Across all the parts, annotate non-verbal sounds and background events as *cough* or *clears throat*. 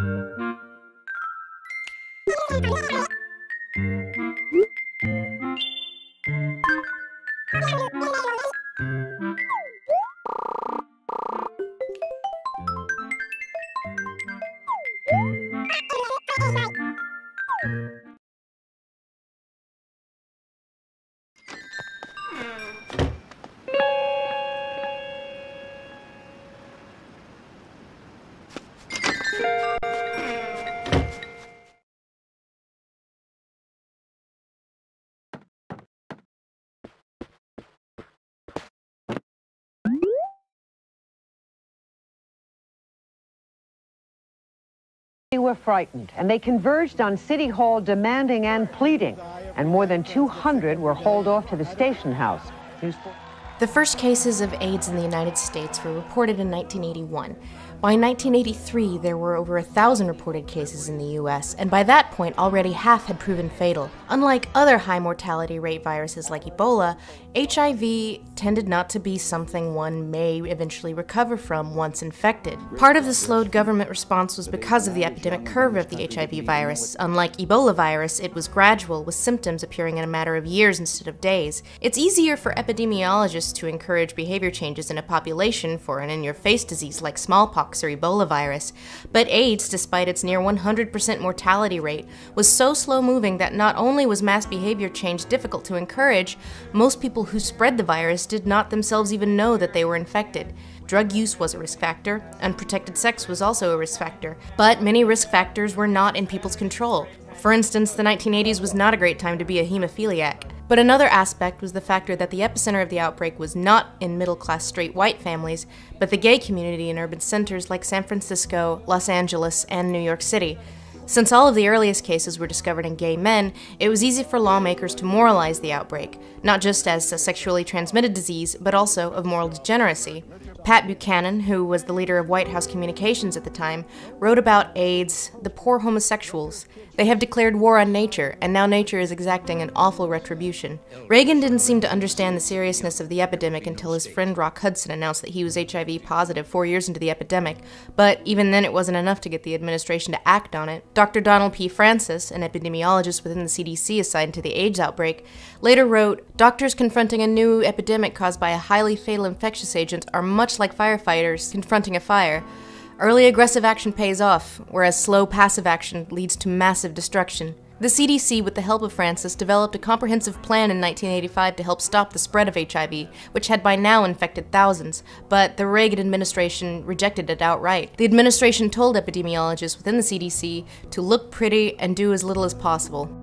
いいねいいねいいね! Were frightened, and they converged on City Hall demanding and pleading, and more than 200 were hauled off to the station house. The first cases of AIDS in the United States were reported in 1981. By 1983, there were over a thousand reported cases in the US, and by that point, already half had proven fatal. Unlike other high mortality rate viruses like Ebola, HIV tended not to be something one may eventually recover from once infected. Part of the slowed government response was because of the epidemic curve of the HIV virus. Unlike Ebola virus, it was gradual, with symptoms appearing in a matter of years instead of days. It's easier for epidemiologists to encourage behavior changes in a population for an in your face disease like smallpox or Ebola virus, but AIDS, despite its near 100% mortality rate, was so slow moving that not only was mass behavior change difficult to encourage, most people who spread the virus did not themselves even know that they were infected. Drug use was a risk factor, unprotected sex was also a risk factor, but many risk factors were not in people's control. For instance, the 1980s was not a great time to be a hemophiliac. But another aspect was the factor that the epicenter of the outbreak was not in middle class straight white families, but the gay community in urban centers like San Francisco, Los Angeles, and New York City. Since all of the earliest cases were discovered in gay men, it was easy for lawmakers to moralize the outbreak, not just as a sexually transmitted disease, but also of moral degeneracy. Pat Buchanan, who was the leader of White House communications at the time, wrote about AIDS, the poor homosexuals. They have declared war on nature, and now nature is exacting an awful retribution. Reagan didn't seem to understand the seriousness of the epidemic until his friend Rock Hudson announced that he was HIV positive four years into the epidemic, but even then it wasn't enough to get the administration to act on it. Dr. Donald P. Francis, an epidemiologist within the CDC assigned to the AIDS outbreak, later wrote Doctors confronting a new epidemic caused by a highly fatal infectious agent are much like firefighters confronting a fire. Early aggressive action pays off, whereas slow passive action leads to massive destruction. The CDC, with the help of Francis, developed a comprehensive plan in 1985 to help stop the spread of HIV, which had by now infected thousands, but the Reagan administration rejected it outright. The administration told epidemiologists within the CDC to look pretty and do as little as possible.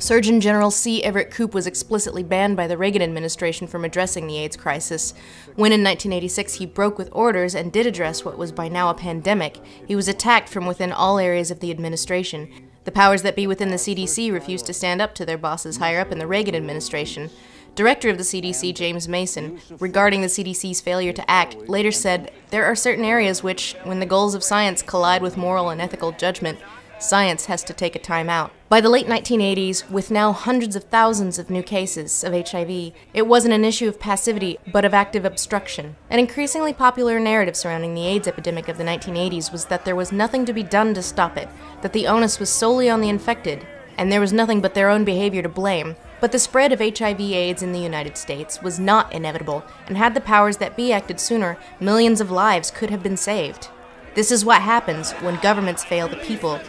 Surgeon General C. Everett Koop was explicitly banned by the Reagan administration from addressing the AIDS crisis. When in 1986 he broke with orders and did address what was by now a pandemic, he was attacked from within all areas of the administration. The powers that be within the CDC refused to stand up to their bosses higher up in the Reagan administration. Director of the CDC, James Mason, regarding the CDC's failure to act, later said, There are certain areas which, when the goals of science collide with moral and ethical judgment, Science has to take a time out. By the late 1980s, with now hundreds of thousands of new cases of HIV, it wasn't an issue of passivity, but of active obstruction. An increasingly popular narrative surrounding the AIDS epidemic of the 1980s was that there was nothing to be done to stop it, that the onus was solely on the infected, and there was nothing but their own behavior to blame. But the spread of HIV AIDS in the United States was not inevitable, and had the powers that be acted sooner, millions of lives could have been saved. This is what happens when governments fail the people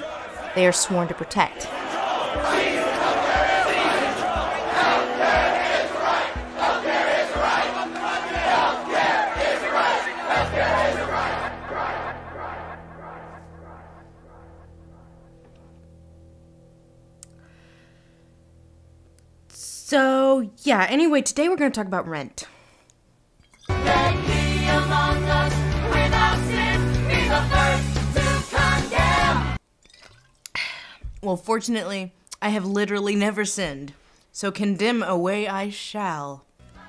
they are sworn to protect. So, yeah, anyway, today we're going to talk about rent. Well, fortunately, I have literally never sinned, so condemn away I shall.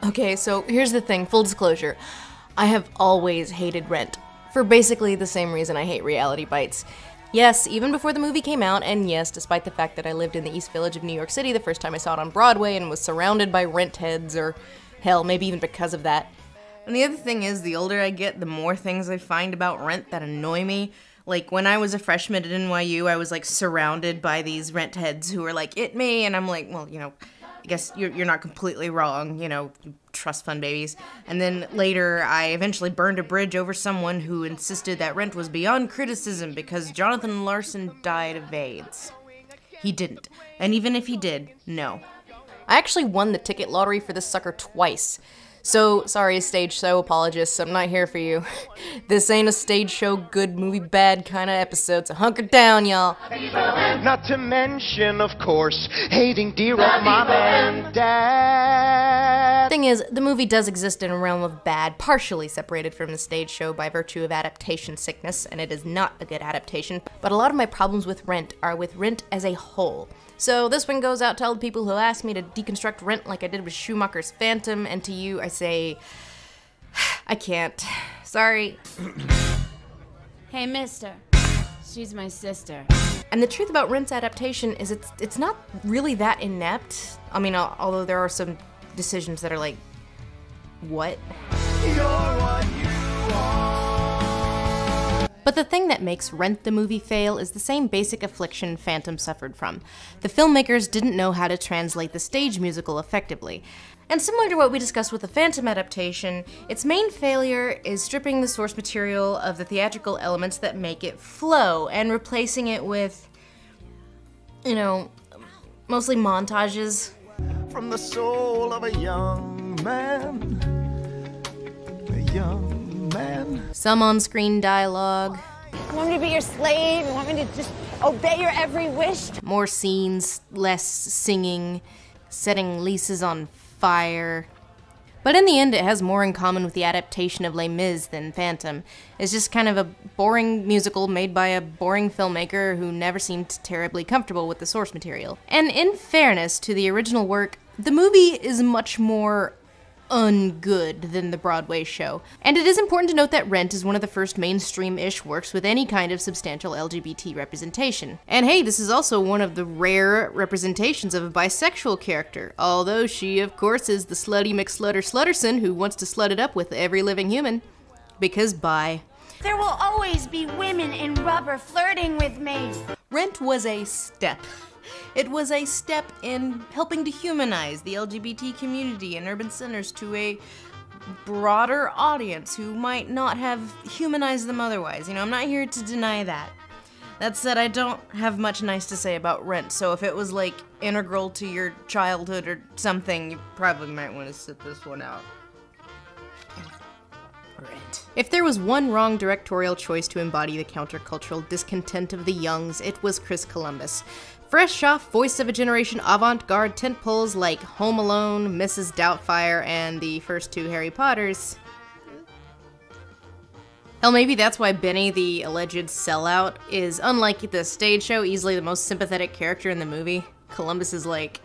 Okay, so here's the thing full disclosure. I have always hated Rent, for basically the same reason I hate reality bites. Yes, even before the movie came out, and yes, despite the fact that I lived in the East Village of New York City the first time I saw it on Broadway and was surrounded by rent heads, or hell, maybe even because of that. And the other thing is, the older I get, the more things I find about Rent that annoy me. Like when I was a freshman at NYU, I was like surrounded by these rent heads who were like, "It me," and I'm like, "Well, you know, I guess you're you're not completely wrong. You know, trust fund babies." And then later, I eventually burned a bridge over someone who insisted that Rent was beyond criticism because Jonathan Larson died of AIDS. He didn't, and even if he did, no. I actually won the ticket lottery for this sucker twice. So, sorry, stage show apologists, I'm not here for you. *laughs* this ain't a stage show, good movie, bad kind of episode, so hunker down, y'all. Not to mention, of course, hating dear old mom and dad. Thing is, the movie does exist in a realm of bad, partially separated from the stage show by virtue of adaptation sickness, and it is not a good adaptation. But a lot of my problems with Rent are with Rent as a whole. So this one goes out to all the people who asked me to deconstruct Rent like I did with Schumacher's Phantom, and to you I say, *sighs* I can't. Sorry. *clears throat* Hey, mister. She's my sister. And the truth about Rent's adaptation is it's it's not really that inept. I mean, although there are some decisions that are like, what? But the thing that makes Rent the movie fail is the same basic affliction Phantom suffered from. The filmmakers didn't know how to translate the stage musical effectively. And similar to what we discussed with the Phantom adaptation, its main failure is stripping the source material of the theatrical elements that make it flow and replacing it with, you know, mostly montages. From the soul of a young man, a young man. Some on screen dialogue. You want me to be your slave? You want me to just obey your every wish? More scenes, less singing, setting leases on fire. But in the end, it has more in common with the adaptation of Les Mis than Phantom. It's just kind of a boring musical made by a boring filmmaker who never seemed terribly comfortable with the source material. And in fairness to the original work, the movie is much more ungood than the Broadway show. And it is important to note that Rent is one of the first mainstream ish works with any kind of substantial LGBT representation. And hey, this is also one of the rare representations of a bisexual character, although she, of course, is the slutty McSlutter Slutterson who wants to slut it up with every living human. Because bi. There will always be women in rubber flirting with me. Rent was a step it was a step in helping to humanize the LGBT community in urban centers to a broader audience who might not have humanized them otherwise. You know, I'm not here to deny that. That said, I don't have much nice to say about Rent, so if it was like integral to your childhood or something, you probably might want to sit this one out. Rent. If there was one wrong directorial choice to embody the countercultural discontent of the youngs, it was Chris Columbus. Fresh off voice of a generation avant garde tentpoles like Home Alone, Mrs. Doubtfire, and the first two Harry Potters. Hell, maybe that's why Benny, the alleged sellout, is, unlike the stage show, easily the most sympathetic character in the movie. Columbus is like,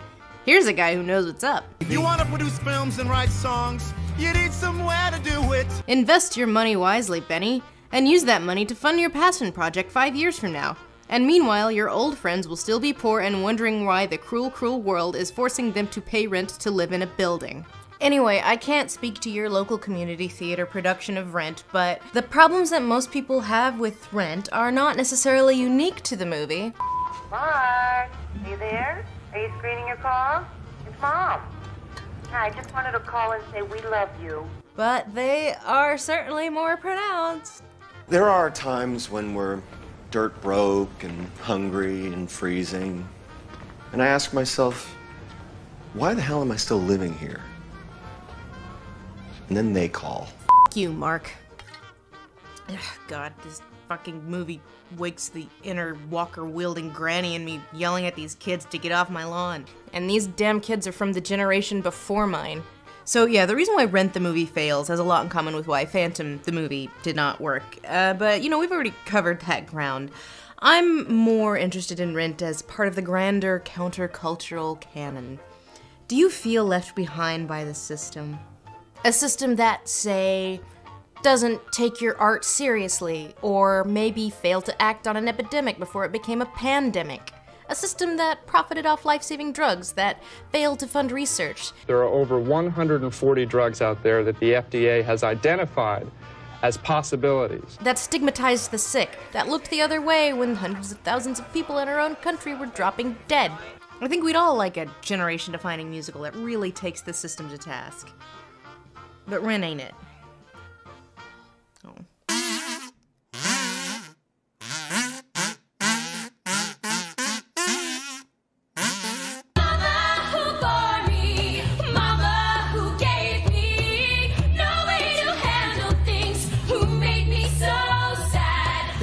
here's a guy who knows what's up. If you want to produce films and write songs, you need somewhere to do it. Invest your money wisely, Benny, and use that money to fund your passion project five years from now. And meanwhile, your old friends will still be poor and wondering why the cruel, cruel world is forcing them to pay rent to live in a building. Anyway, I can't speak to your local community theater production of Rent, but the problems that most people have with Rent are not necessarily unique to the movie. Mark, are you there? Are you screening your call? It's Mom. Hi, I just wanted to call and say we love you. But they are certainly more pronounced. There are times when we're dirt broke and hungry and freezing. And I ask myself, why the hell am I still living here? And then they call. F you, Mark. Ugh, God, this fucking movie wakes the inner walker wielding granny in me yelling at these kids to get off my lawn. And these damn kids are from the generation before mine. So yeah, the reason why Rent the movie fails has a lot in common with why Phantom the movie did not work. Uh, but you know, we've already covered that ground. I'm more interested in Rent as part of the grander countercultural canon. Do you feel left behind by the system? A system that, say, doesn't take your art seriously, or maybe failed to act on an epidemic before it became a pandemic a system that profited off life saving drugs that failed to fund research. There are over 140 drugs out there that the FDA has identified as possibilities. That stigmatized the sick, that looked the other way when hundreds of thousands of people in our own country were dropping dead. I think we'd all like a generation defining musical that really takes the system to task. But Ren ain't it.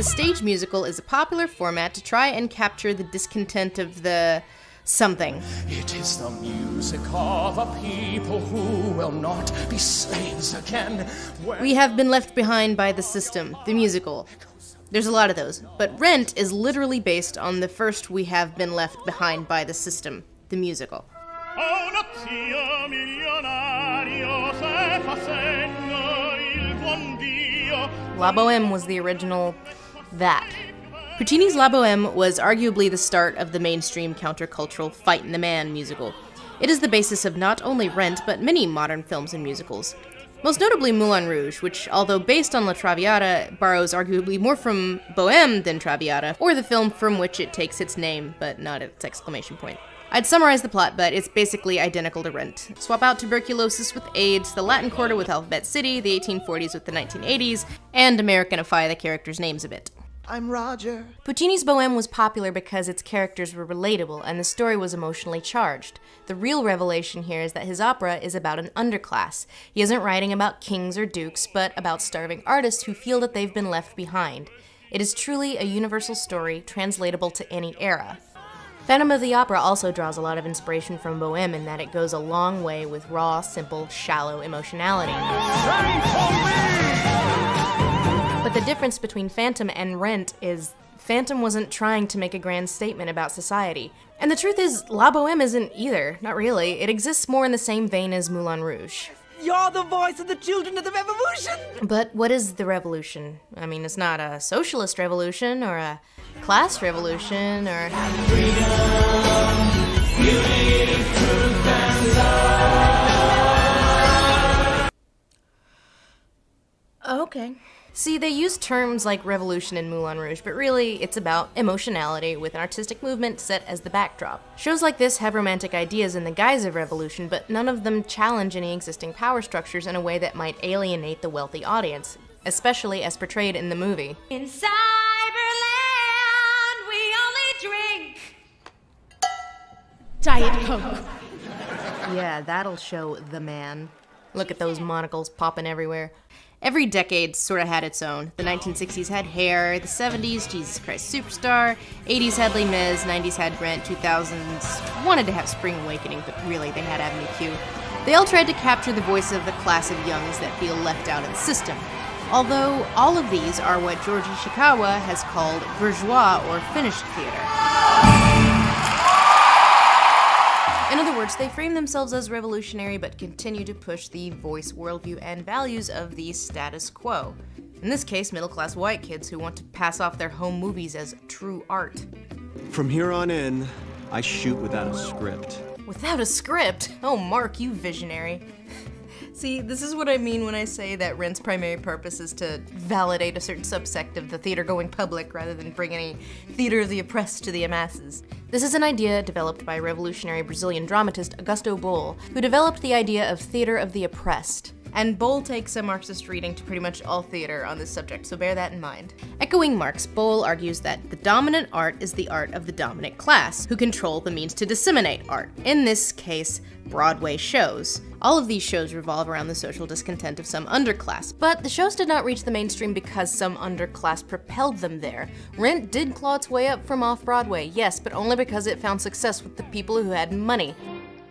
Stage musical is a popular format to try and capture the discontent of the something. It is the music of a people who will not be slaves again. We have been left behind by the system, the musical. There's a lot of those, but Rent is literally based on the first We Have Been Left Behind by the System, the musical. a una zia milionario se fa segno il buon Dio. La Boheme was the original that. Puccini's La Boheme was arguably the start of the mainstream countercultural Fightin' the Man musical. It is the basis of not only Rent, but many modern films and musicals. Most notably Moulin Rouge, which, although based on La Traviata, borrows arguably more from Boheme than Traviata, or the film from which it takes its name, but not its exclamation point. I'd summarize the plot, but it's basically identical to Rent. Swap out tuberculosis with AIDS, the Latin Quarter with Alphabet City, the 1840s with the 1980s, and Americanify the characters' names a bit. I'm Roger. Puccini's Boheme was popular because its characters were relatable and the story was emotionally charged. The real revelation here is that his opera is about an underclass. He isn't writing about kings or dukes, but about starving artists who feel that they've been left behind. It is truly a universal story, translatable to any era. Phantom of the Opera also draws a lot of inspiration from Boheme in that it goes a long way with raw, simple, shallow emotionality. But the difference between Phantom and Rent is Phantom wasn't trying to make a grand statement about society. And the truth is, La Boheme isn't either. Not really. It exists more in the same vein as Moulin Rouge. You're the voice of the children of the revolution! But what is the revolution? I mean, it's not a socialist revolution or a class revolution or. Okay. See, they use terms like revolution in Moulin Rouge, but really, it's about emotionality with an artistic movement set as the backdrop. Shows like this have romantic ideas in the guise of revolution, but none of them challenge any existing power structures in a way that might alienate the wealthy audience, especially as portrayed in the movie. In Cyberland, we only drink Diet Coke. yeah, that'll show the man. Look at those monocles popping everywhere. Every decade sort of had its own. The 1960s had Hair, the 70s, Jesus Christ Superstar, 80s had Les Mis, 90s had Rent, 2000s wanted to have Spring Awakening, but really they had Avenue Q. They all tried to capture the voice of the class of youngs that feel left out of the system. Although all of these are what Georgi Shikawa has called bourgeois or finished theater. They frame themselves as revolutionary but continue to push the voice, worldview, and values of the status quo. In this case, middle class white kids who want to pass off their home movies as true art. From here on in, I shoot without a script. Without a script? Oh, Mark, you visionary. See, this is what I mean when I say that Rent's primary purpose is to validate a certain subsect of the theater going public rather than bring any theater of the oppressed to the masses. This is an idea developed by revolutionary Brazilian dramatist Augusto Boal, who developed the idea of theater of the oppressed. And Boal takes a Marxist reading to pretty much all theater on this subject, so bear that in mind. Echoing Marx, Boal argues that the dominant art is the art of the dominant class, who control the means to disseminate art. In this case, Broadway shows. All of these shows revolve around the social discontent of some underclass, but the shows did not reach the mainstream because some underclass propelled them there. Rent did claw its way up from off Broadway, yes, but only because it found success with the people who had money.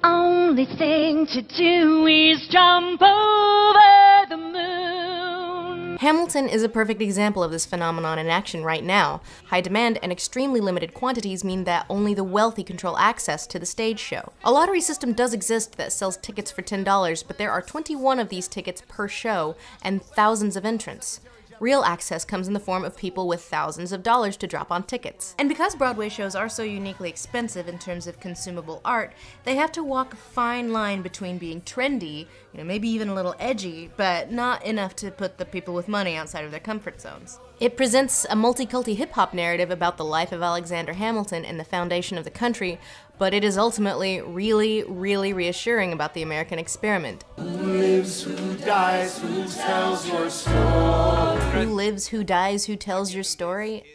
Only thing to do is jump over the moon. Hamilton is a perfect example of this phenomenon in action right now. High demand and extremely limited quantities mean that only the wealthy control access to the stage show. A lottery system does exist that sells tickets for $10, but there are 21 of these tickets per show and thousands of entrants. Real access comes in the form of people with thousands of dollars to drop on tickets. And because Broadway shows are so uniquely expensive in terms of consumable art, they have to walk a fine line between being trendy, you know, maybe even a little edgy, but not enough to put the people with money outside of their comfort zones. It presents a multiculti hip hop narrative about the life of Alexander Hamilton and the foundation of the country, but it is ultimately really, really reassuring about the American experiment. Who lives, who dies, who tells your story? Who lives, who dies, who tells your story?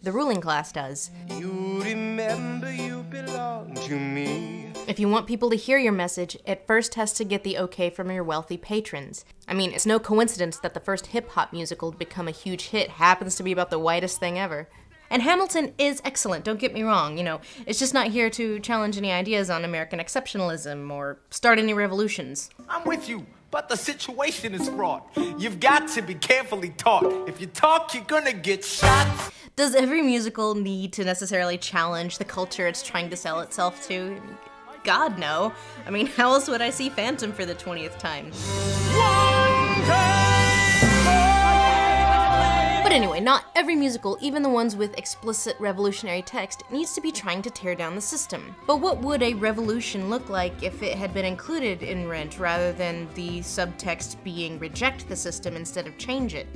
The ruling class does. You remember you belong to me. If you want people to hear your message, it first has to get the okay from your wealthy patrons. I mean, it's no coincidence that the first hip hop musical to become a huge hit happens to be about the whitest thing ever. And Hamilton is excellent, don't get me wrong, you know, it's just not here to challenge any ideas on American exceptionalism or start any revolutions. I'm with you, but the situation is fraught. You've got to be carefully taught. If you talk, you're gonna get shot. Does every musical need to necessarily challenge the culture it's trying to sell itself to? God, no. I mean, *laughs* how else would I see Phantom for the 20th time? But anyway, not every musical, even the ones with explicit revolutionary text, needs to be trying to tear down the system. But what would a revolution look like if it had been included in Rent rather than the subtext being reject the system instead of change it?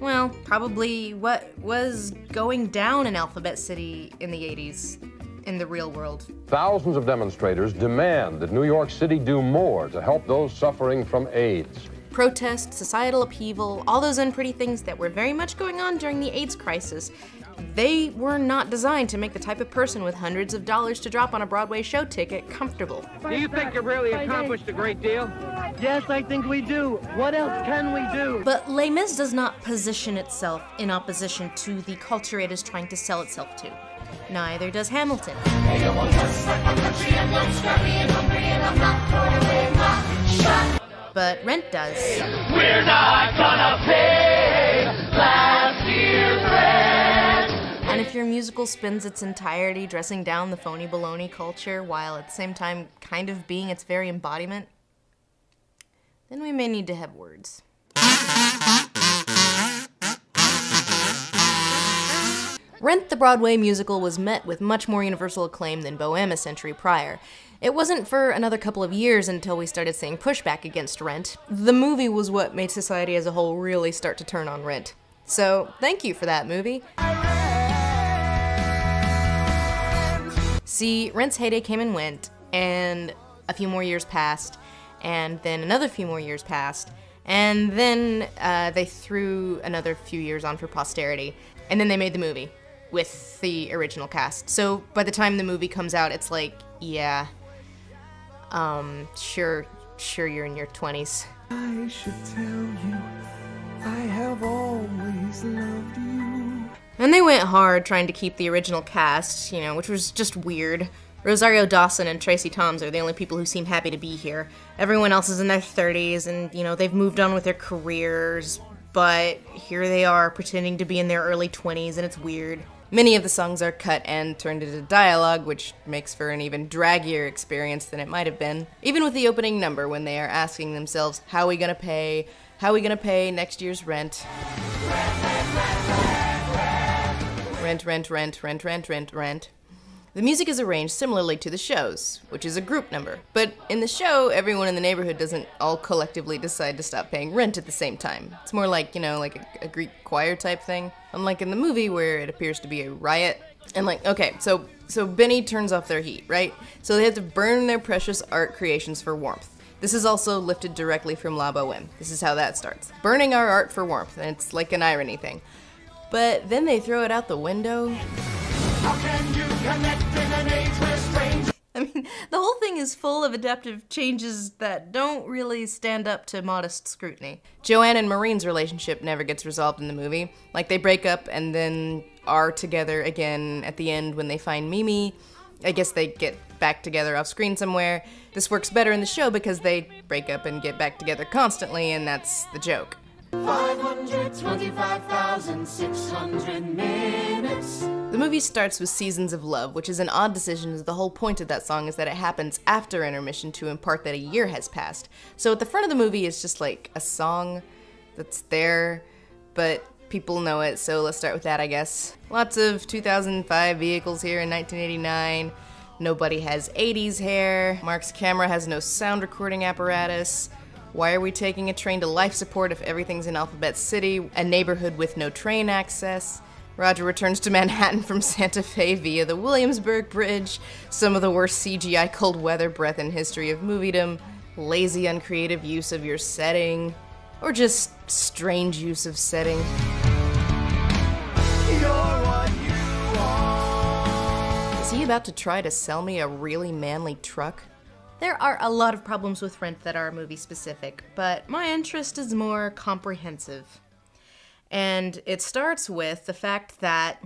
Well, probably what was going down in Alphabet City in the 80s in the real world. Thousands of demonstrators demand that New York City do more to help those suffering from AIDS. Protest, societal upheaval, all those unpretty things that were very much going on during the AIDS crisis, they were not designed to make the type of person with hundreds of dollars to drop on a Broadway show ticket comfortable. Do you think you've really accomplished a great deal? Yes, I think we do. What else can we do? But Les Mis does not position itself in opposition to the culture it is trying to sell itself to. Neither does Hamilton. But Rent does. We're not gonna pay last year's rent. And if your musical spends its entirety dressing down the phony baloney culture while at the same time kind of being its very embodiment, then we may need to have words. Rent the Broadway musical was met with much more universal acclaim than Bohème a century prior. It wasn't for another couple of years until we started seeing pushback against Rent. The movie was what made society as a whole really start to turn on Rent. So, thank you for that movie. See, Rent's heyday came and went, and a few more years passed, and then another few more years passed, and then uh, they threw another few years on for posterity, and then they made the movie with the original cast. So by the time the movie comes out, it's like, yeah, um, sure, sure you're in your 20s. I should tell you, I have always loved you. And they went hard trying to keep the original cast, you know, which was just weird. Rosario Dawson and Tracie Thoms are the only people who seem happy to be here. Everyone else is in their 30s and, you know, they've moved on with their careers, but here they are pretending to be in their early 20s and it's weird. Many of the songs are cut and turned into dialogue, which makes for an even draggier experience than it might have been. Even with the opening number, when they are asking themselves, how are we gonna pay? How are we gonna pay next year's rent? Rent, rent, rent, rent, rent, rent, rent. The music is arranged similarly to the show's, which is a group number. But in the show, everyone in the neighborhood doesn't all collectively decide to stop paying rent at the same time. It's more like, you know, like a, a Greek choir type thing. Unlike in the movie where it appears to be a riot. And like, okay, so so Benny turns off their heat, right? So they have to burn their precious art creations for warmth. This is also lifted directly from La Boheme. This is how that starts. Burning our art for warmth, and it's like an irony thing. But then they throw it out the window. I mean, the whole thing is full of adaptive changes that don't really stand up to modest scrutiny. Joanne and Maureen's relationship never gets resolved in the movie. Like, they break up and then are together again at the end when they find Mimi. I guess they get back together off screen somewhere. This works better in the show because they break up and get back together constantly, and that's the joke. 525,600 minutes. The movie starts with Seasons of Love, which is an odd decision as the whole point of that song is that it happens after intermission to impart that a year has passed. So at the front of the movie is just like a song that's there but people know it, so let's start with that, I guess. Lots of 2005 vehicles here in 1989. Nobody has 80s hair. Mark's camera has no sound recording apparatus. Why are we taking a train to life support if everything's in Alphabet City, a neighborhood with no train access? Roger returns to *laughs* Manhattan from Santa Fe via the Williamsburg Bridge, some of the worst CGI cold weather breath in history of moviedom, lazy, uncreative use of your setting, or just strange use of setting. Is he about to try to sell me a really manly truck? There are a lot of problems with Rent that are movie specific, but my interest is more comprehensive. And it starts with the fact that.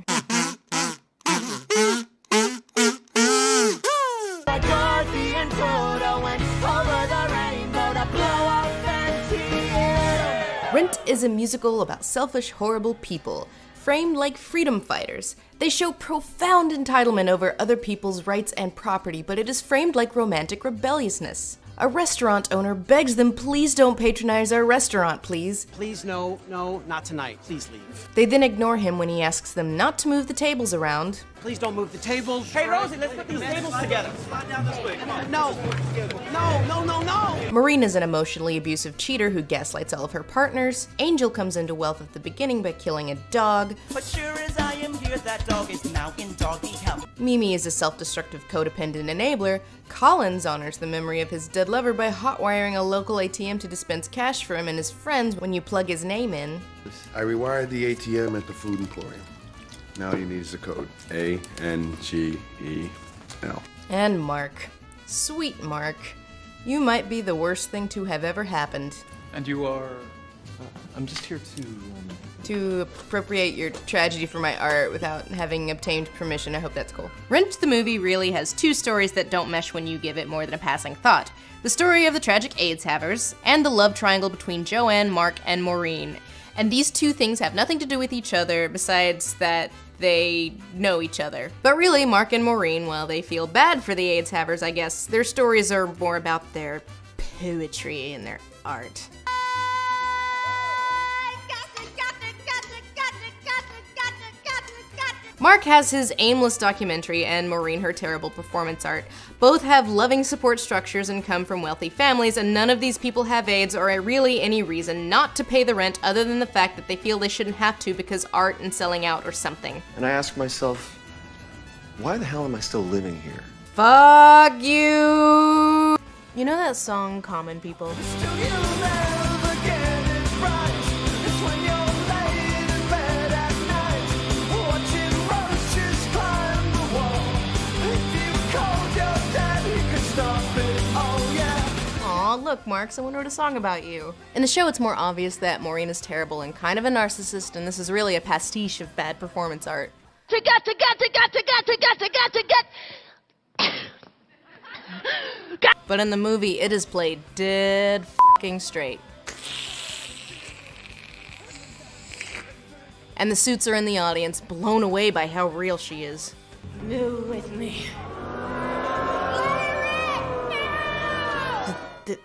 Rent is a musical about selfish, horrible people, framed like freedom fighters. They show profound entitlement over other people's rights and property, but it is framed like romantic rebelliousness. A restaurant owner begs them, please don't patronize our restaurant, please. Please, no, no, not tonight. Please leave. They then ignore him when he asks them not to move the tables around. Please don't move the tables. Hey, Rosie, let's put these tables together. Slide down this way. Come on. No, no, no, no, no. Maureen is an emotionally abusive cheater who gaslights all of her partners. Angel comes into wealth at the beginning by killing a dog. But sure as I am here, that dog is now in doggy health. Mimi is a self-destructive codependent enabler. Collins honors the memory of his dead lover by hotwiring a local ATM to dispense cash for him and his friends when you plug his name in. I rewired the ATM at the Food Emporium. Now you need is the code A N G E L. And Mark. Sweet Mark. You might be the worst thing to have ever happened. And you are. Uh, I'm just here to. Um... To appropriate your tragedy for my art without having obtained permission. I hope that's cool. Rent the movie really has two stories that don't mesh when you give it more than a passing thought the story of the tragic AIDS havers, and the love triangle between Joanne, Mark, and Maureen. And these two things have nothing to do with each other besides that they know each other. But really, Mark and Maureen, while they feel bad for the AIDS havers, I guess, their stories are more about their poetry and their art. Mark has his aimless documentary and Maureen her terrible performance art. Both have loving support structures and come from wealthy families, and none of these people have AIDS or really any reason not to pay the rent other than the fact that they feel they shouldn't have to because art and selling out or something. And I ask myself, why the hell am I still living here? Fuck you! You know that song, Common People? Look, Mark, someone wrote a song about you. In the show, it's more obvious that Maureen is terrible and kind of a narcissist, and this is really a pastiche of bad performance art. To get, to get, to get, to get, to get, to get, to get. But in the movie, it is played dead fing straight. And the suits are in the audience, blown away by how real she is. Move with me.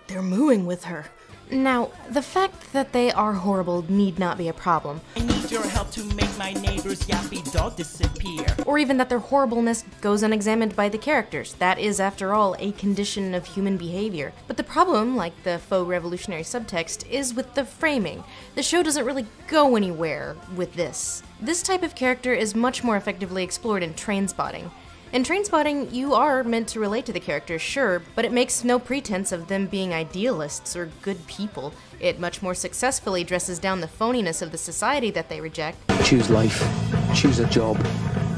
They're mooing with her. Now, the fact that they are horrible need not be a problem. I need your help to make my neighbor's yappy dog disappear. Or even that their horribleness goes unexamined by the characters. That is, after all, a condition of human behavior. But the problem, like the faux revolutionary subtext, is with the framing. The show doesn't really go anywhere with this. This type of character is much more effectively explored in Trainspotting. In Trainspotting, you are meant to relate to the characters, sure, but it makes no pretense of them being idealists or good people. It much more successfully dresses down the phoniness of the society that they reject. Choose life, choose a job,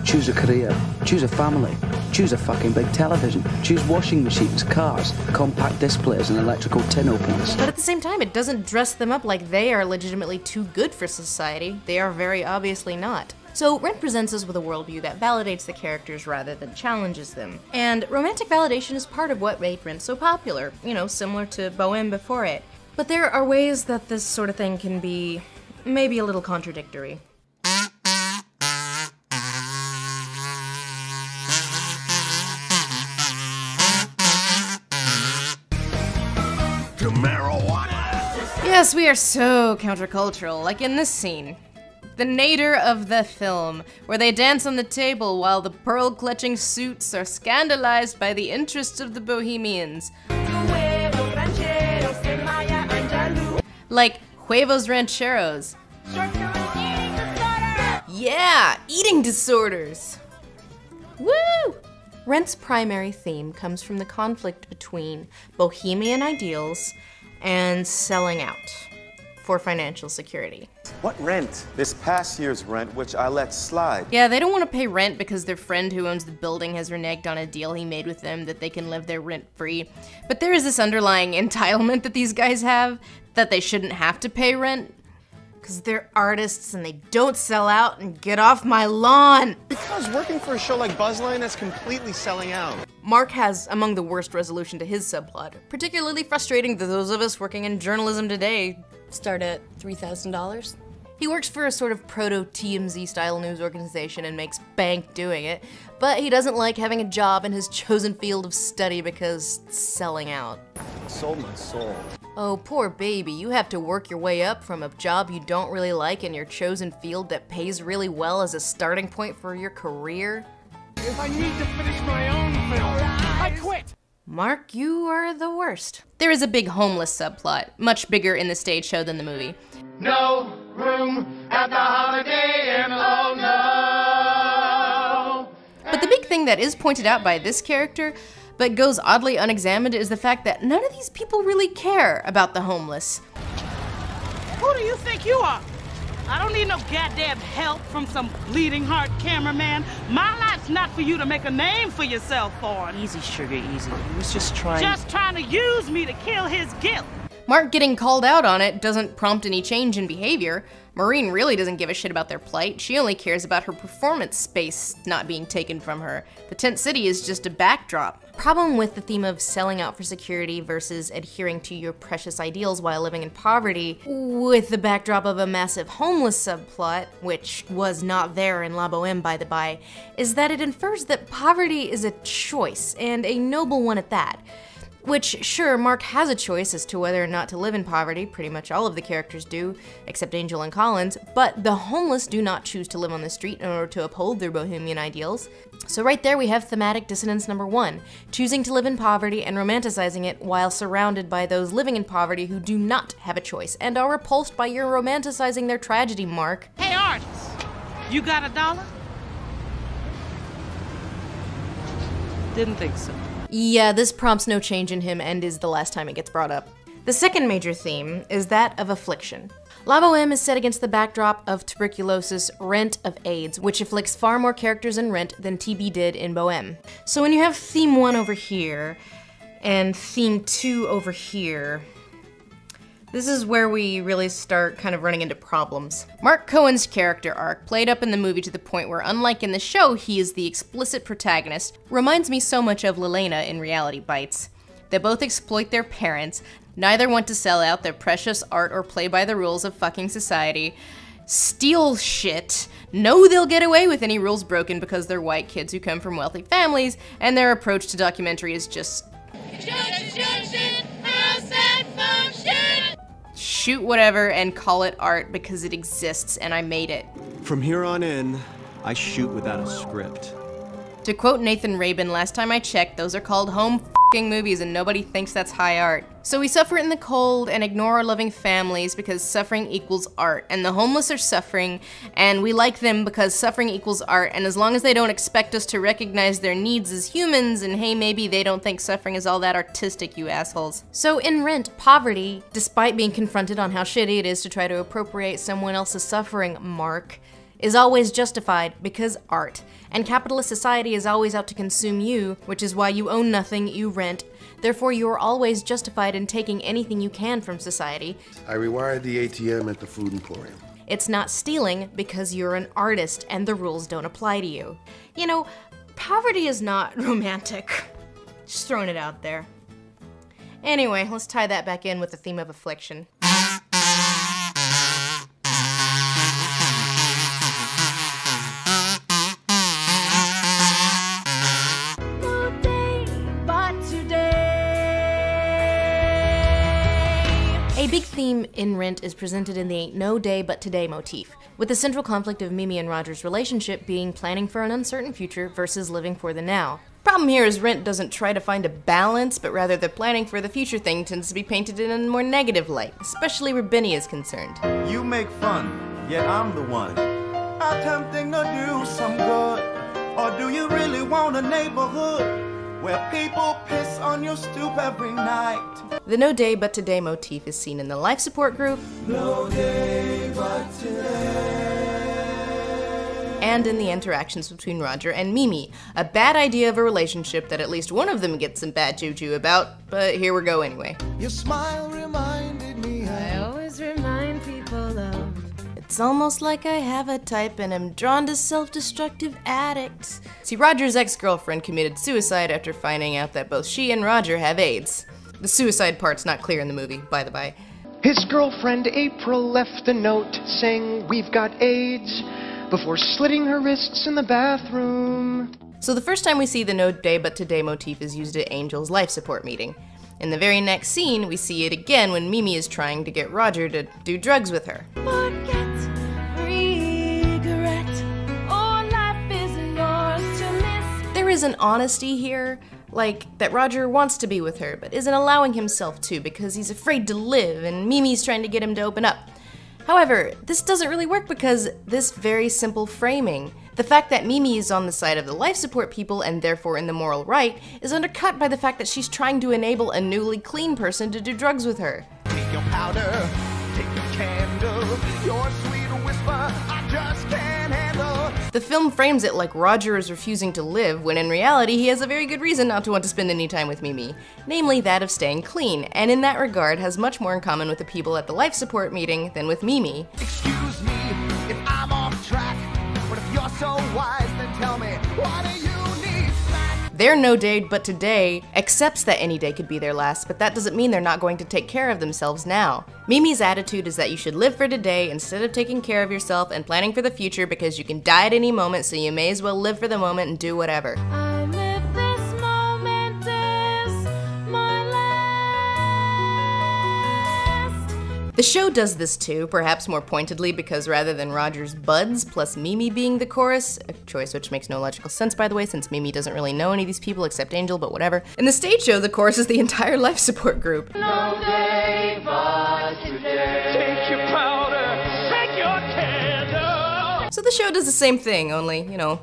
choose a career, choose a family, choose a fucking big television, choose washing machines, cars, compact displays, and electrical tin openers. But at the same time, it doesn't dress them up like they are legitimately too good for society. They are very obviously not. So Rent presents us with a worldview that validates the characters rather than challenges them. And romantic validation is part of what made Rent so popular, you know, similar to Boheme before it. But there are ways that this sort of thing can be maybe a little contradictory. Yes, we are so countercultural, like in this scene. The nadir of the film, where they dance on the table while the pearl clutching suits are scandalized by the interests of the bohemians. Like huevos rancheros. Yeah, eating disorders. Woo! Rent's primary theme comes from the conflict between bohemian ideals and selling out for financial security. What rent? This past year's rent, which I let slide. Yeah, they don't want to pay rent because their friend who owns the building has reneged on a deal he made with them that they can live there rent free. But there is this underlying *laughs* entitlement that these guys have that they shouldn't have to pay rent. Because they're artists and they don't sell out and get off my lawn. Because working for a show like Buzzline is completely selling out. Mark has among the worst resolution to his subplot, particularly frustrating to those of us working in journalism today. Start at $3,000? He works for a sort of proto TMZ style news organization and makes bank doing it, but he doesn't like having a job in his chosen field of study because selling out. Sold my soul. Oh, poor baby, you have to work your way up from a job you don't really like in your chosen field that pays really well as a starting point for your career. If I need to finish my own film, I quit! Mark, you are the worst. There is a big homeless subplot, much bigger in the stage show than the movie. No room at the Holiday Inn, oh no! But the big thing that is pointed out by this character, but goes oddly unexamined, is the fact that none of these people really care about the homeless. Who do you think you are? I don't need no goddamn help from some bleeding heart cameraman. My life's not for you to make a name for yourself for. Easy, sugar, easy. He was just trying. Just trying to use me to kill his guilt. Mark getting called out on it doesn't prompt any change in behavior. Maureen really doesn't give a shit about their plight. She only cares about her performance space not being taken from her. The tent city is just a backdrop. Problem with the theme of selling out for security versus adhering to your precious ideals while living in poverty, with the backdrop of a massive homeless subplot, which was not there in La Boheme by the by, is that it infers that poverty is a choice, and a noble one at that. Which, sure, Mark has a choice as to whether or not to live in poverty, pretty much all of the characters do, except Angel and Collins, but the homeless do not choose to live on the street in order to uphold their bohemian ideals. So, right there, we have thematic dissonance number one choosing to live in poverty and romanticizing it while surrounded by those living in poverty who do not have a choice and are repulsed by your romanticizing their tragedy, Mark. Hey, artist, you got a dollar? Didn't think so. Yeah, this prompts no change in him and is the last time it gets brought up. The second major theme is that of affliction. La Boheme is set against the backdrop of tuberculosis, Rent of AIDS, which afflicts far more characters in Rent than TB did in Boheme. So when you have theme 1 over here, and theme 2 over here, this is where we really start kind of running into problems. Mark Cohen's character arc, played up in the movie to the point where, unlike in the show, he is the explicit protagonist, reminds me so much of Lelaina in Reality Bites. They both exploit their parents, neither want to sell out their precious art or play by the rules of fucking society, steal shit, know they'll get away with any rules broken because they're white kids who come from wealthy families, and their approach to documentary is just shoot whatever and call it art because it exists and I made it. From here on in, I shoot without a script. To quote Nathan Rabin, last time I checked, those are called home fing movies and nobody thinks that's high art. So we suffer in the cold and ignore our loving families because suffering equals art, and the homeless are suffering, and we like them because suffering equals art, and as long as they don't expect us to recognize their needs as humans, and hey, maybe they don't think suffering is all that artistic, you assholes. So in Rent, poverty, despite being confronted on how shitty it is to try to appropriate someone else's suffering, Mark, is always justified because art. And capitalist society is always out to consume you, which is why you own nothing, you rent. Therefore, you are always justified in taking anything you can from society. I rewired the ATM at the Food Emporium. It's not stealing because you're an artist and the rules don't apply to you. You know, poverty is not *laughs* romantic. Just throwing it out there. Anyway, let's tie that back in with the theme of affliction. A big theme in Rent is presented in the no day but today motif, with the central conflict of Mimi and Roger's relationship being planning for an uncertain future versus living for the now. Problem here is Rent doesn't try to find a balance, but rather the planning for the future thing tends to be painted in a more negative light, especially where Benny is concerned. You make fun, yet I'm the one attempting to do some good. Or do you really want a neighborhood where people piss on your stoop every night? The no day but today motif is seen in the life support group. No day but today and in the interactions between Roger and Mimi. A bad idea of a relationship that at least one of them gets some bad juju about, but here we go anyway. Your smile reminded me I It's almost like I have a type and am drawn to self destructive addicts. See, Roger's ex girlfriend committed suicide after finding out that both she and Roger have AIDS. The suicide part's not clear in the movie, by the by. His girlfriend April left a note saying, We've got AIDS before slitting her wrists in the bathroom. So the first time we see the no day but today motif is used at Angel's life support meeting. In the very next scene, we see it again when Mimi is trying to get Roger to do drugs with her. There is an honesty here, like that Roger wants to be with her, but isn't allowing himself to because he's afraid to live, and Mimi's trying to get him to open up. However, this doesn't really work because this very simple framing, the fact that Mimi is on the side of the life support people and therefore in the moral right, is undercut by the fact that she's trying to enable a newly clean person to do drugs with her. Take your powder, take your candle, your sweet whisper, I just can't handle. The film frames it like Roger is refusing to live, when in reality he has a very good reason not to want to spend any time with Mimi, namely that of staying clean, and in that regard has much more in common with the people at the life support meeting than with Mimi. Excuse me if I'm off track, you're so wise, then tell me, what do you need? Their no day but today accepts that any day could be their last, but that doesn't mean they're not going to take care of themselves now. Mimi's attitude is that you should live for today instead of taking care of yourself and planning for the future because you can die at any moment, so you may as well live for the moment and do whatever. The show does this too, perhaps more pointedly because rather than Roger's buds plus Mimi being the chorus, a choice which makes no logical sense by the way, since Mimi doesn't really know any of these people except Angel, but whatever. In the stage show, the chorus is the *laughs* entire life support group. No day but today. Take your powder, take your candle. So the show does the same thing, only, you know,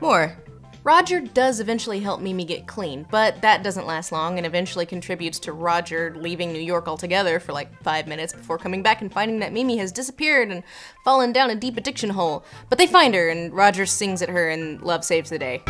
more. Roger does eventually help Mimi get clean, but that doesn't last long and eventually contributes to Roger leaving New York altogether for like five minutes before coming back and finding that Mimi has disappeared and fallen down a deep addiction hole. But they find her and Roger sings at her and love saves the day.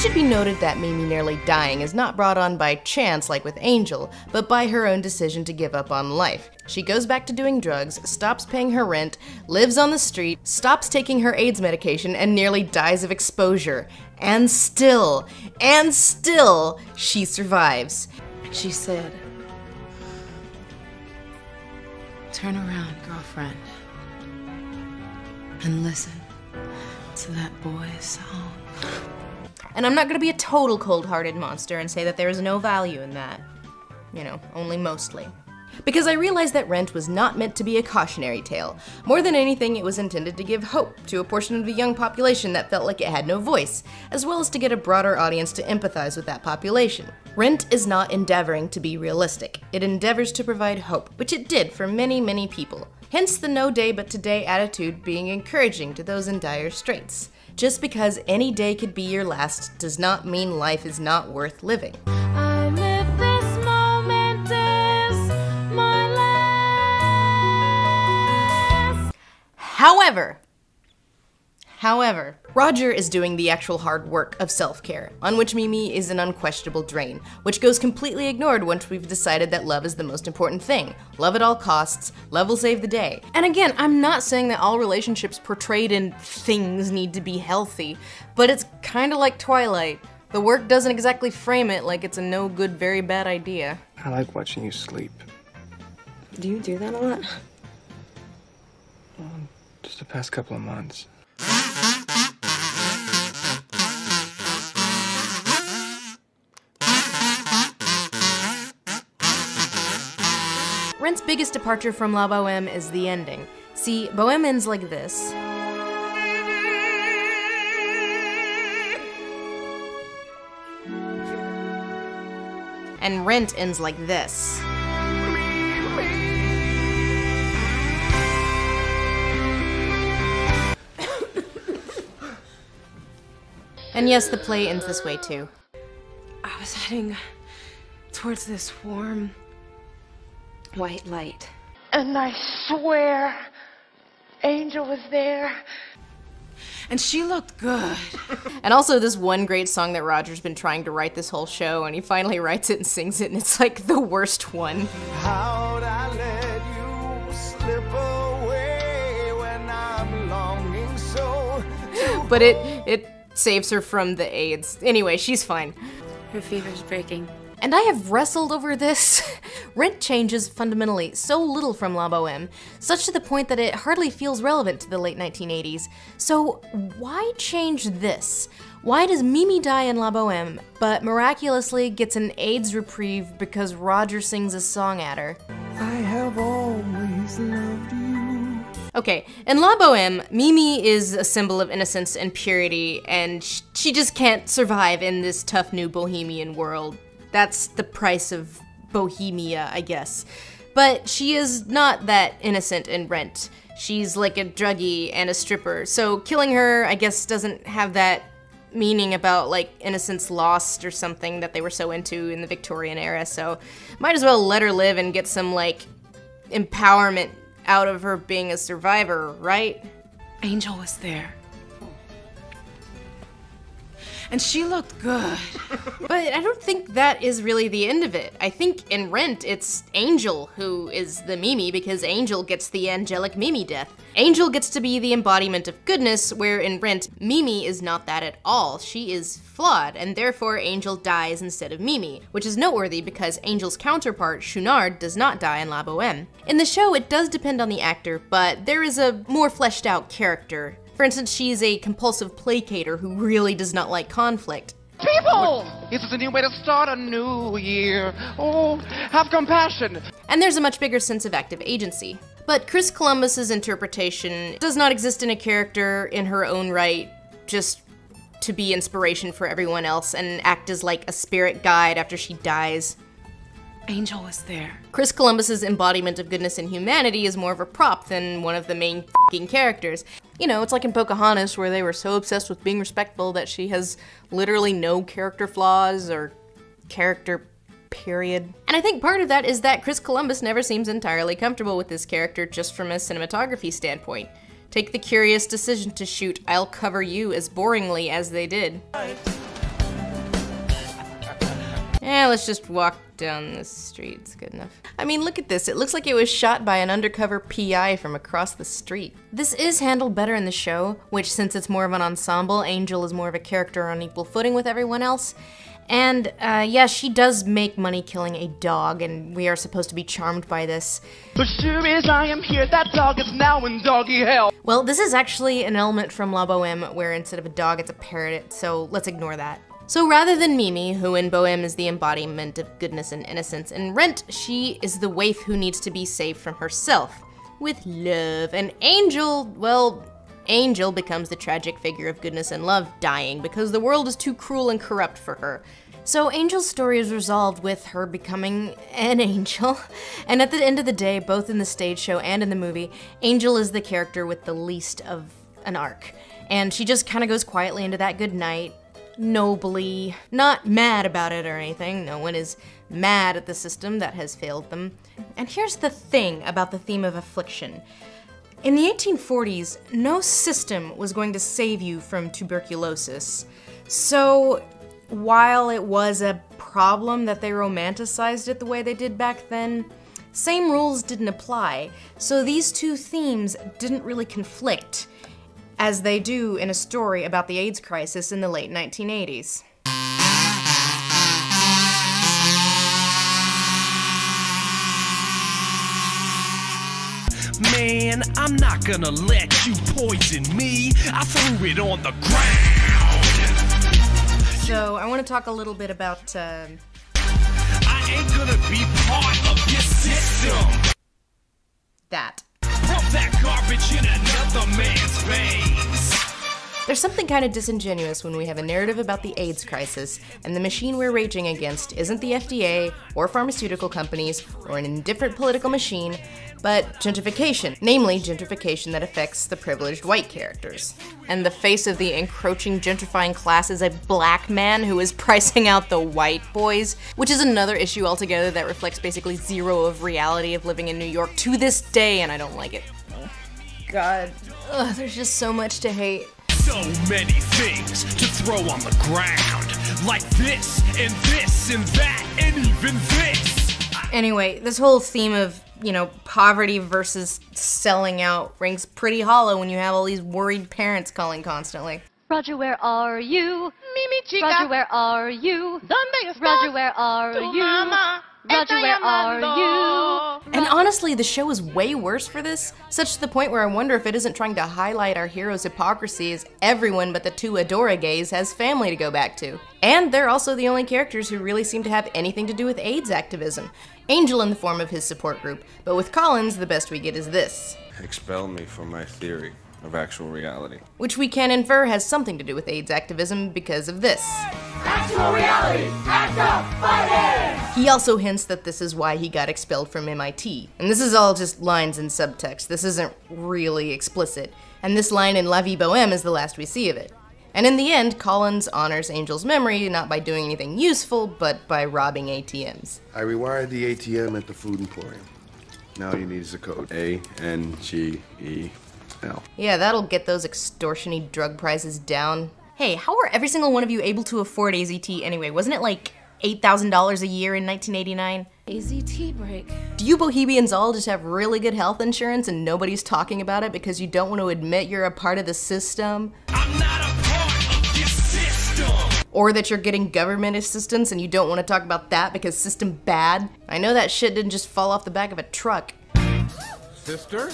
It should be noted that Mimi nearly dying is not brought on by chance like with Angel, but by her own decision to give up on life. She goes back to doing drugs, stops paying her rent, lives on the street, stops taking her AIDS medication, and nearly dies of exposure. And still, and still, she survives. She said, Turn around, girlfriend, and listen to that boy's song. And I'm not gonna be a total cold hearted monster and say that there is no value in that. You know, only mostly. Because I realized that Rent was not meant to be a cautionary tale. More than anything, it was intended to give hope to a portion of the young population that felt like it had no voice, as well as to get a broader audience to empathize with that population. Rent is not endeavoring to be realistic, it endeavors to provide hope, which it did for many, many people. Hence the no day but today attitude being encouraging to those in dire straits. Just because any day could be your last does not mean life is not worth living. However, However, Roger is doing the actual hard work of self-care, on which Mimi is an unquestionable drain, which goes completely ignored once we've decided that love is the most important thing. Love at all costs, love will save the day. And again, I'm not saying that all relationships portrayed in things need to be healthy, but it's kinda like Twilight. The work doesn't exactly frame it like it's a no good, very bad idea. I like watching you sleep. Do you do that a lot? Well, just the past couple of months. Rent's biggest departure from La Boheme is the ending. See, Boheme ends like this. And Rent ends like this. And yes, the play ends this way too. I was heading towards this warm, white light. And I swear, Angel was there. And she looked good. *laughs* And also this one great song that Roger's been trying to write this whole show, and he finally *laughs* writes it and sings it, and it's like the worst one. How'd I let you slip away when I'm longing so? But it it saves her from the AIDS. Anyway, she's fine. Her fever's breaking. And I have wrestled over this. *laughs* Rent changes fundamentally so little from La Boheme, such to the point that it hardly feels relevant to the late 1980s. So why change this? Why does Mimi die in La Boheme, but miraculously gets an AIDS reprieve because Roger sings a song at her? I have always loved you. Okay, in La Boheme, Mimi is a symbol of innocence and purity, and she just can't survive in this tough new bohemian world. That's the price of bohemia, I guess. But she is not that innocent in Rent. She's like a druggie and a stripper, so killing her, I guess, doesn't have that meaning about like innocence lost or something that they were so into in the Victorian era, so might as well let her live and get some like empowerment out of her being a survivor, right? Angel was there. And she looked good. *laughs* but I don't think that is really the end of it. I think in Rent, it's Angel who is the Mimi because Angel gets the angelic Mimi death. Angel gets to be the embodiment of goodness, where in Rent, Mimi is not that at all. She is flawed, and therefore Angel dies instead of Mimi, which is noteworthy because Angel's counterpart, Schaunard, does not die in La Boheme. In the show, it does depend on the actor, but there is a more fleshed out character. For instance, she's a compulsive placater who really does not like conflict. People! This is a new way to start a new year. Oh, have compassion. And there's a much bigger sense of active agency. But Chris Columbus's interpretation does not exist in a character in her own right, just to be inspiration for everyone else and act as like a spirit guide after she dies. Angel was there. Chris Columbus's embodiment of goodness and humanity is more of a prop than one of the main characters. You know, it's like in Pocahontas where they were so obsessed with being respectful that she has literally no character flaws or character period. And I think part of that is that Chris Columbus never seems entirely comfortable with this character just from a cinematography standpoint. Take the curious decision to shoot I'll Cover You as boringly as they did. Eh, let's just walk down the street. It's good enough. I mean, look at this. It looks like it was shot by an undercover PI from across the street. This is handled better in the show, which since it's more of an ensemble, Angel is more of a character on equal footing with everyone else. And, uh, yeah, she does make money killing a dog, and we are supposed to be charmed by this. But sure as I am here, that dog is now in doggy hell. Well, this is actually an element from La Boheme where instead of a dog, it's a parrot, so let's ignore that. So rather than Mimi, who in Boheme is the embodiment of goodness and innocence, in Rent, she is the waif who needs to be saved from herself. With love. And Angel, well, Angel becomes the tragic figure of goodness and love dying because the world is too cruel and corrupt for her. So Angel's story is resolved with her becoming an *laughs* angel. And at the end of the day, both in the stage show and in the movie, Angel is the character with the least of an arc. And she just kind of goes quietly into that good night, nobly, not mad about it or anything. No one is mad at the system that has failed them. And here's the thing about the theme of affliction. In the 1840s, no system was going to save you from tuberculosis. So, while it was a problem that they romanticized it the way they did back then, same rules didn't apply. So these two themes didn't really conflict as they do in a story about the AIDS crisis in the late 1980s. Man, I'm not gonna let you poison me. I threw it on the ground. So, I want to talk a little bit about. Uh, I ain't gonna be part of your system. that. That garbage in another man's veins. There's something kind of disingenuous when we have a narrative about the AIDS crisis, and the machine we're raging against isn't the FDA or pharmaceutical companies or an indifferent political machine, but gentrification, namely gentrification that affects the privileged white characters. And the face of the encroaching gentrifying class is a black man who is *laughs* pricing out the white boys, which is another issue altogether that reflects basically zero of reality of living in New York to this day, and I don't like it. God, Ugh, there's just so much to hate. So many things to throw on the ground. Like this, and this, and that, and even this. Anyway, this whole theme of, you know, poverty versus selling out rings pretty hollow when you have all these worried parents calling constantly. Roger, where are you? Mimi chica. Roger, where are you? ¿Dónde estás? Roger, where are Tu you? mamá Roger, where are you? And honestly, the show is way worse for this, such to the point where I wonder if it isn't trying to highlight our hero's hypocrisy as everyone but the two Adora gays has family to go back to. And they're also the only characters who really seem to have anything to do with AIDS activism. Angel in the form of his support group, but with Collins, the best we get is this, Expel me from my theory of actual reality. which we can infer has something to do with AIDS activism because of this. Actual reality. Act up. Fighting. He also hints that this is why he got expelled from MIT. And this is all just lines and subtext. This isn't really explicit. And this line in La Vie Boheme is the last we see of it. And in the end, Collins honors Angel's memory not by doing anything useful, but by robbing ATMs. I rewired the ATM at the Food Emporium. Now you need is the code A N G E L. Yeah, that'll get those extortiony drug prices down. Hey, how are every single one of you able to afford AZT anyway? Wasn't it like $8,000 a year in 1989? AZT break. Do you bohemians all just have really good health insurance and nobody's talking about it because you don't want to admit you're a part of the system? Or that you're getting government assistance and you don't want to talk about that because system bad? I know that shit didn't just fall off the back of a truck. Sister?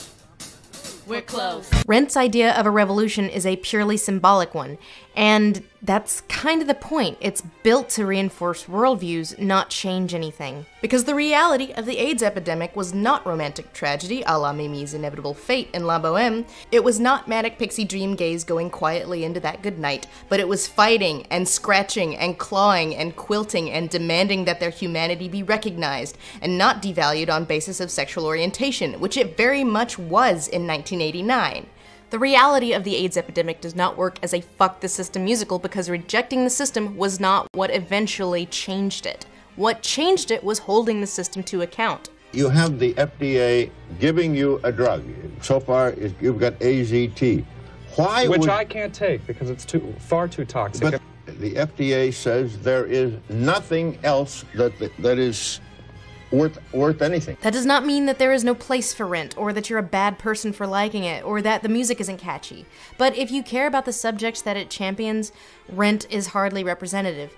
We're close. Rent's idea of a revolution is a purely symbolic one, and that's kind of the point. It's built to reinforce worldviews, not change anything. Because the reality of the AIDS epidemic was not romantic tragedy a la Mimi's inevitable fate in La Boheme. It was not manic pixie dream gays going quietly into that good night, but it was fighting and scratching and clawing and quilting and demanding that their humanity be recognized and not devalued on basis of sexual orientation, which it very much was in 1989. The reality of the AIDS epidemic does not work as a fuck the system musical because rejecting the system was not what eventually changed it. What changed it was holding the system to account. You have the FDA giving you a drug. So far, you've got AZT. Why Which would, I can't take because it's too far too toxic. But the FDA says there is nothing else that that is worth worth anything. That does not mean that there is no place for Rent, or that you're a bad person for liking it, or that the music isn't catchy. But if you care about the subjects that it champions, Rent is hardly representative.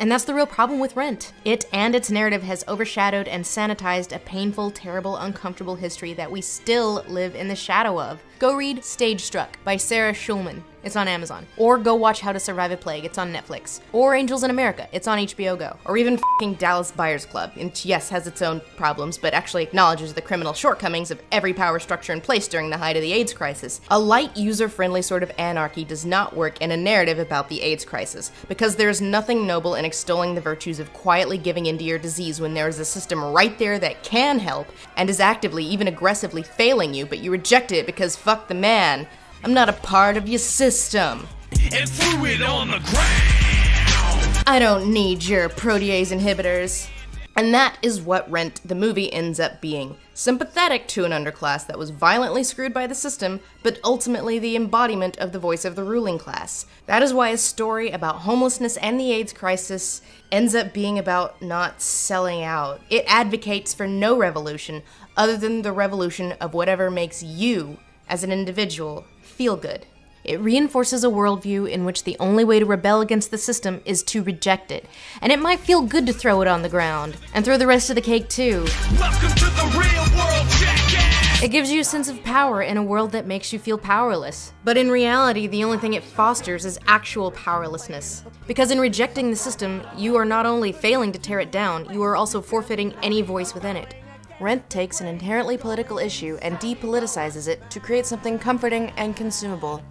And that's the real problem with Rent. It and its narrative has overshadowed and sanitized a painful, terrible, uncomfortable history that we still live in the shadow of. Go read Stage Struck by Sarah Schulman. It's on Amazon. Or go watch How to Survive a Plague. It's on Netflix. Or Angels in America. It's on HBO Go. Or even fing Dallas Buyers Club. And yes, has its own problems, but actually acknowledges the criminal shortcomings of every power structure in place during the height of the AIDS crisis. A light, user-friendly sort of anarchy does not work in a narrative about the AIDS crisis, because there is nothing noble in extolling the virtues of quietly giving into your disease when there is a system right there that can help and is actively, even aggressively failing you, but you reject it because fuck the man. I'm not a part of your system. And threw it on the ground. I don't need your protease inhibitors. And that is what Rent, the movie, ends up being. Sympathetic to an underclass that was violently screwed by the system, but ultimately the embodiment of the voice of the ruling class. That is why a story about homelessness and the AIDS crisis ends up being about not selling out. It advocates for no revolution other than the revolution of whatever makes you, as an individual, feel good. It reinforces a worldview in which the only way to rebel against the system is to reject it. And it might feel good to throw it on the ground, and throw the rest of the cake too. Welcome to the real world, jackass. It gives you a sense of power in a world that makes you feel powerless. But in reality, the only thing it fosters is actual powerlessness. Because in rejecting the system, you are not only failing to tear it down, you are also forfeiting any voice within it. Rent takes an inherently political issue and depoliticizes it to create something comforting and consumable.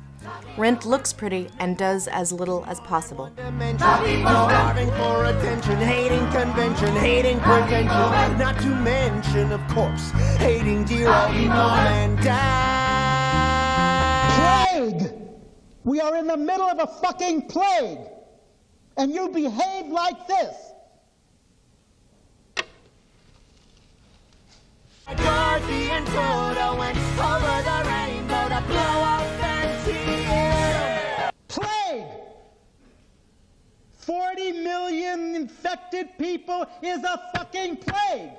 Rent looks pretty and does as little as possible. Starving for attention, hating convention, hating pretension. Not to mention, of course, hating dear old mom and dad. Plague! We are in the middle of a fucking plague! And you behave like this! Dorothy and Toto went over the rainbow to blow up Auntie Em. Plague! 40 million infected people is a fucking plague!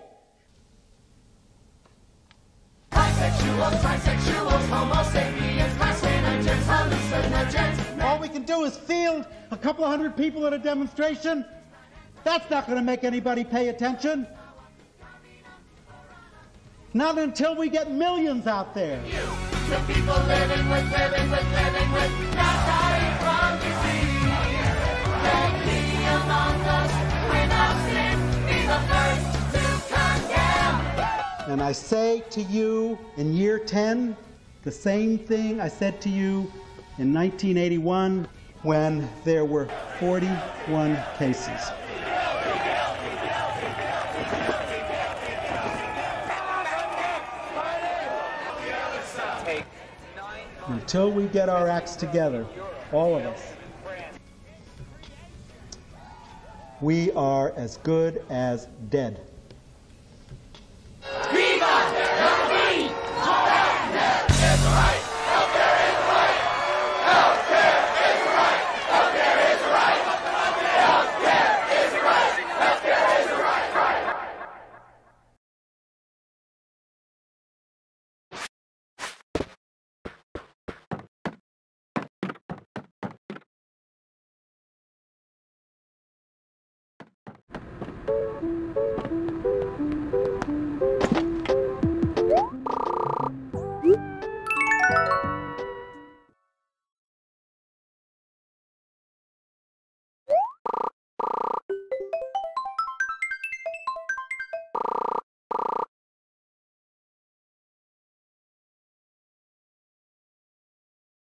Bisexuals, trisexuals, homo sapiens, carcinogens, hallucinogens. All we can do is field a couple of hundred people at a demonstration? That's not going to make anybody pay attention. Not until we get millions out there. The people living with, living with, living with, not dying from disease. Let me among us, without sin, be the first to condemn. And I say to you in year 10 the same thing I said to you in 1981 when there were 41 cases. Until we get our acts together, all of us, we are as good as dead.